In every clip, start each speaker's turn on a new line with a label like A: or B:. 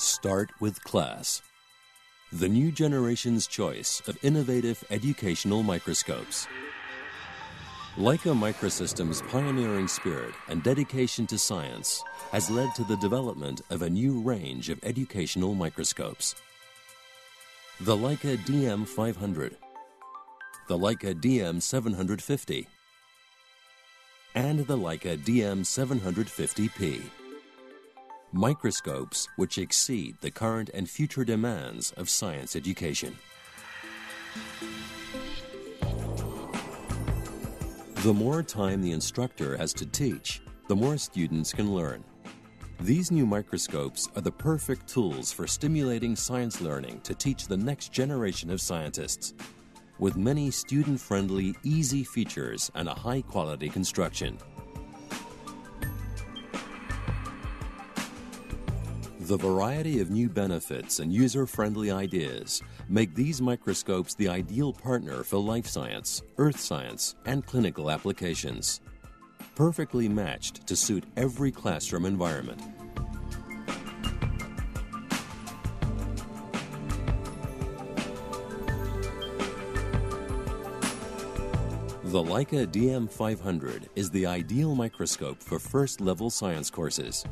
A: Start with class. The new generation's choice of innovative educational microscopes. Leica Microsystems' pioneering spirit and dedication to science has led to the development of a new range of educational microscopes. The Leica DM500, the Leica DM750, and the Leica DM750P microscopes which exceed the current and future demands of science education. The more time the instructor has to teach, the more students can learn. These new microscopes are the perfect tools for stimulating science learning to teach the next generation of scientists. With many student friendly, easy features and a high quality construction. The variety of new benefits and user-friendly ideas make these microscopes the ideal partner for life science, earth science, and clinical applications. Perfectly matched to suit every classroom environment. The Leica DM500 is the ideal microscope for first-level science courses.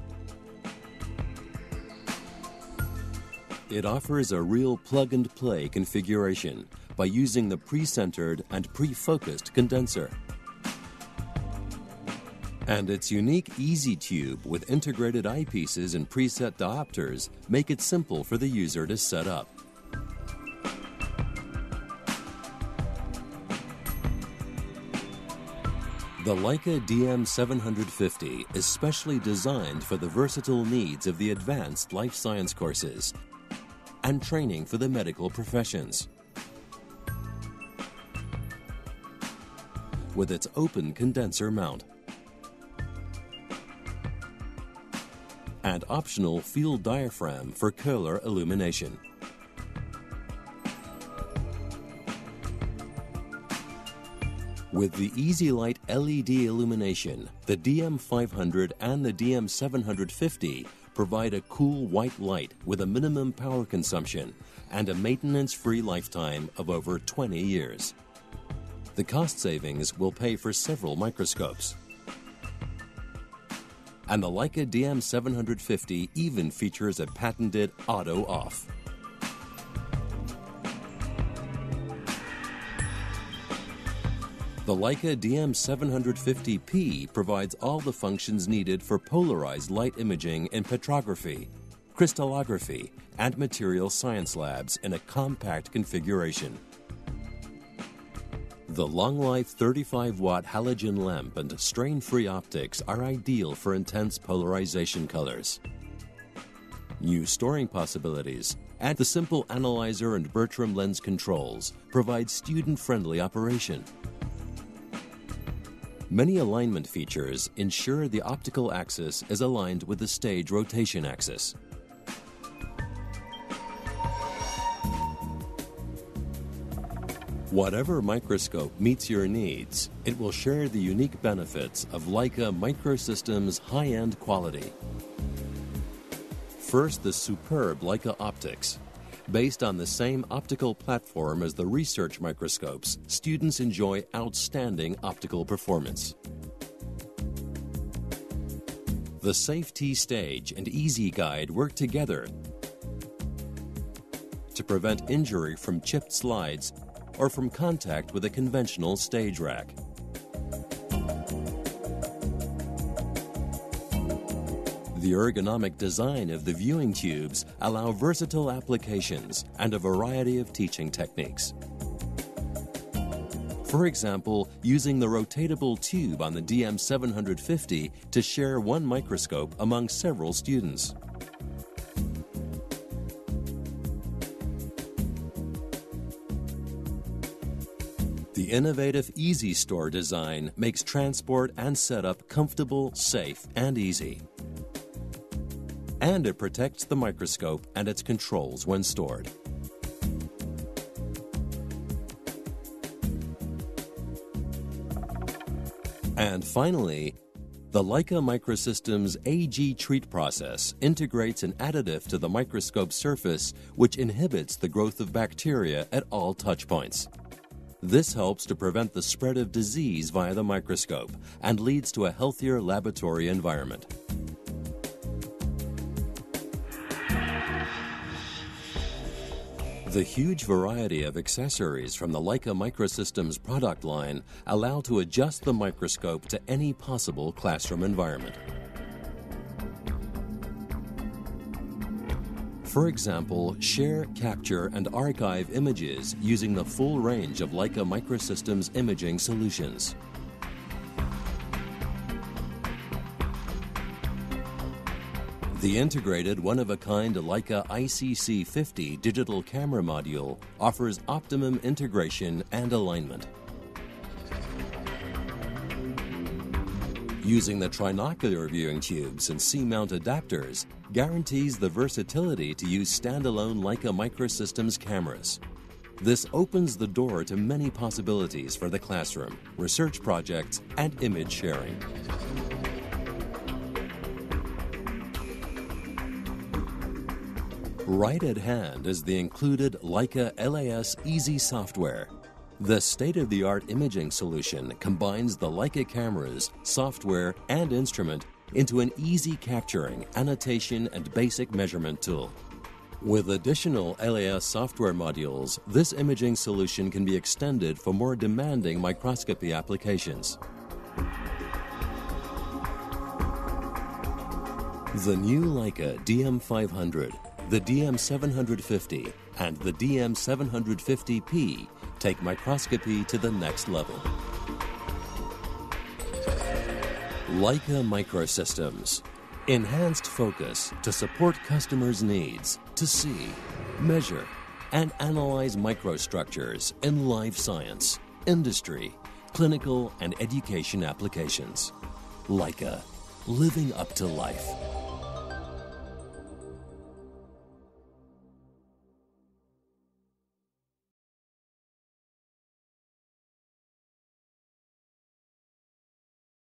A: It offers a real plug and play configuration by using the pre-centered and pre-focused condenser. And its unique Easy Tube with integrated eyepieces and preset diopters make it simple for the user to set up. The Leica DM750 is specially designed for the versatile needs of the advanced life science courses and training for the medical professions. With its open condenser mount and optional field diaphragm for Köhler illumination. With the Easy Light LED illumination, the DM500 and the DM750 provide a cool white light with a minimum power consumption and a maintenance free lifetime of over 20 years. The cost savings will pay for several microscopes. And the Leica DM750 even features a patented auto off. The Leica DM750P provides all the functions needed for polarized light imaging in petrography, crystallography, and material science labs in a compact configuration. The long life 35 watt halogen lamp and strain free optics are ideal for intense polarization colors. New storing possibilities and the simple analyzer and Bertrand lens controls provide student friendly operation. Many alignment features ensure the optical axis is aligned with the stage rotation axis. Whatever microscope meets your needs, it will share the unique benefits of Leica Microsystems high-end quality. First, the superb Leica optics Based on the same optical platform as the research microscopes, students enjoy outstanding optical performance. The Safe-T Stage and Easy Guide work together to prevent injury from chipped slides or from contact with a conventional stage rack. The ergonomic design of the viewing tubes allow versatile applications and a variety of teaching techniques. For example, using the rotatable tube on the DM750 to share one microscope among several students. The innovative Easy Store design makes transport and setup comfortable, safe, and easy and it protects the microscope and its controls when stored. And finally, The Leica Microsystems AgTreat process integrates an additive to the microscope surface which inhibits the growth of bacteria at all touch points. This helps to prevent the spread of disease via the microscope and leads to a healthier laboratory environment. The huge variety of accessories from the Leica Microsystems product line allow to adjust the microscope to any possible classroom environment. For example, share, capture, and archive images using the full range of Leica Microsystems imaging solutions. The integrated one-of-a-kind Leica ICC50 digital camera module offers optimum integration and alignment. Using the trinocular viewing tubes and C-mount adapters guarantees the versatility to use standalone Leica Microsystems cameras. This opens the door to many possibilities for the classroom, research projects, and image sharing. Right at hand is the included Leica LAS Easy software. The state-of-the-art imaging solution combines the Leica cameras, software, and instrument into an easy capturing, annotation, and basic measurement tool. With additional LAS software modules, this imaging solution can be extended for more demanding microscopy applications. The new Leica DM500 the DM750 and the DM750P take microscopy to the next level. Leica Microsystems. Enhanced focus to support customers' needs to see, measure, and analyze microstructures in life science, industry, clinical, and education applications. Leica, living up to life.